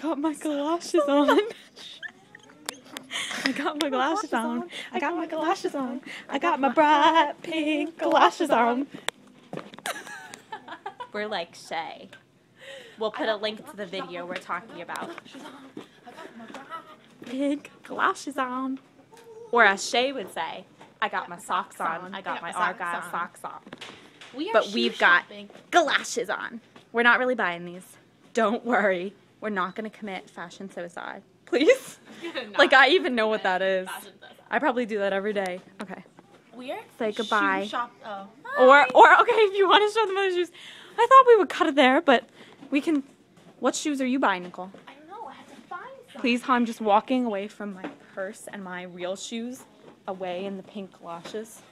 got my galoshes on. I got my galoshes on. I got my galoshes on. I got my bright pink galoshes on. We're like Shay. We'll put a link to the video we're talking about. Pink galoshes on. Or as Shay would say, I got my socks on. I got my Argyle socks on. But we've got galoshes on. We're not really buying these. Don't worry. We're not going to commit fashion suicide. Please? Like, I even know what that is. I probably do that every day. Okay. We are Say goodbye. Shop. Oh. Or, or okay, if you want to show them other shoes. I thought we would cut it there, but we can. What shoes are you buying, Nicole? I don't know. I have to find some. Please, I'm just walking away from my purse and my real shoes, away in the pink galoshes.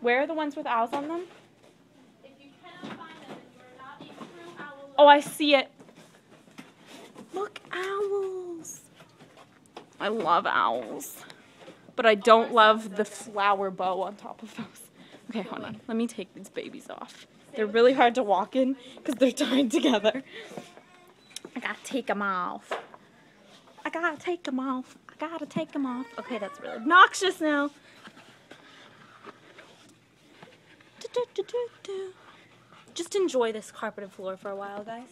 Where are the ones with owls on them? If you cannot find them, you are not a true owl. Oh, I see it. Look, owls. I love owls. But I don't love the flower bow on top of those. Okay, hold on. Let me take these babies off. They're really hard to walk in because they're tied together. I gotta take them off. I gotta take them off. I gotta take them off. Okay, that's really obnoxious now. Just enjoy this carpeted floor for a while, guys.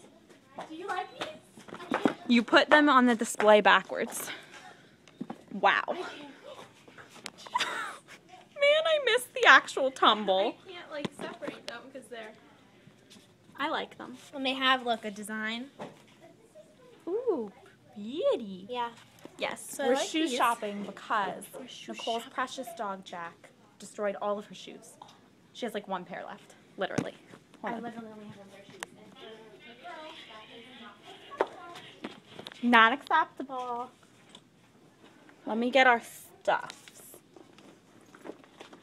Do you like these? You put them on the display backwards. Wow. Man, I missed the actual tumble. I can't like separate them because they're. I like them. And they have look a design. Ooh, beauty. Yeah. Yes, So we're like shoe these. shopping because shoe Nicole's shopping. precious dog Jack destroyed all of her shoes. She has like one pair left, literally. Hold I on. literally only have one pair of shoes. Not acceptable. Let me get our stuffs.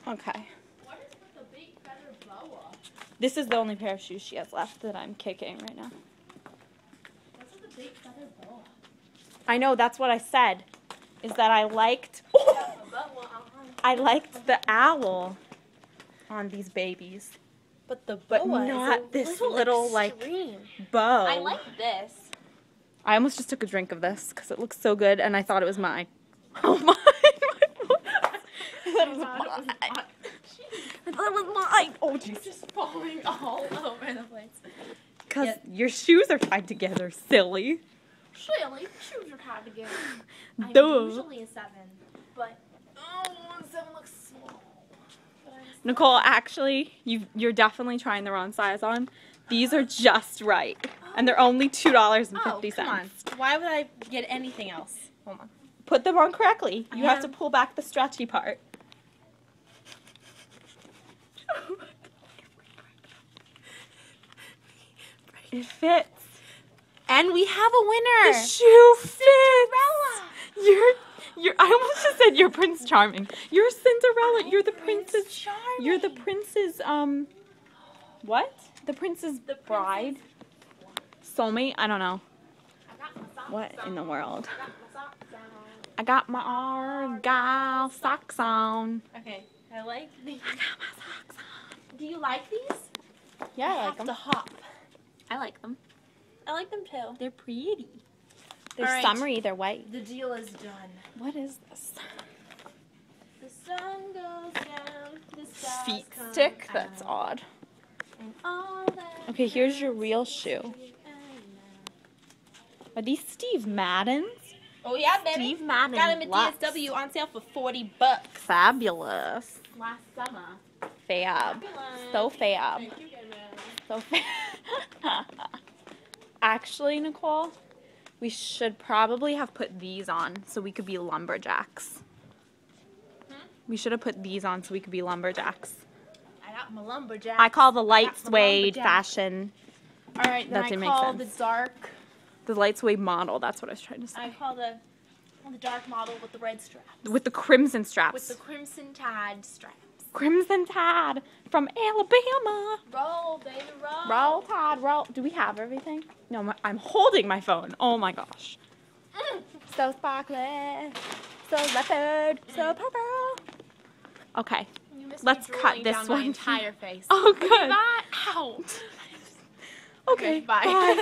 Okay. What is with the big feather boa? This is the only pair of shoes she has left that I'm kicking right now. What's the big feather boa? I know that's what I said. Is that I liked on. Uh-huh. I liked the owl on these babies. But the But boa not is a this little, little, like. Bow. I like this. I almost just took a drink of this because it looks so good and I thought it was mine. Oh my! Thought was mine. It was mine. Oh Jesus! Just falling all over the place. Because Yeah. your shoes are tied together, silly. Surely, shoes are tied together. I'm Duh. usually a seven, but oh, seven looks small. Nicole, actually, you you're definitely trying the wrong size on. These are just right, and they're only two dollars and Oh, fifty come on. Why would I get anything else? Hold on. Put them on correctly. You I have to pull back the stretchy part. It fits. And we have a winner. The shoe fits. Cinderella. You're you're I almost just said you're Prince Charming. You're Cinderella. You're the princess. You're the prince's um what? The prince's The bride? Soulmate? I don't know. I What in the world? I got my socks on. I got my Argyle socks on. Okay, I like these. I got my socks on. Do you like these? Yeah, I like have them. to hop. I like them. I like them too. They're pretty. They're right. summery. They're white. The deal is done. What is this? The sun goes down. The Feet stick? That's odd. and all that Okay, here's your real shoe. is and now. Are these Steve Maddens? Oh yeah, baby. Steve Madden. Got him at Lux. DSW on sale for forty bucks Fabulous. last summer. Fab. So fab. Thank you, Kevin. So fab. Actually, Nicole, we should probably have put these on so we could be lumberjacks. Hmm? We should have put these on so we could be lumberjacks. I got my lumberjack. I call the light Got suede fashion All right, then That I didn't make call the dark. The light suede model. That's what I was trying to say. I call the the dark model with the red straps. With the crimson straps. With the crimson tide straps. crimson tide from Alabama. Roll, baby, roll. Roll tide, roll. Do we have everything? No, my, I'm holding my phone. Oh my gosh. Mm. So sparkly, so leopard, so purple. Okay. Let's cut this one. My entire face. Oh, good. Not out. Okay. bye. bye.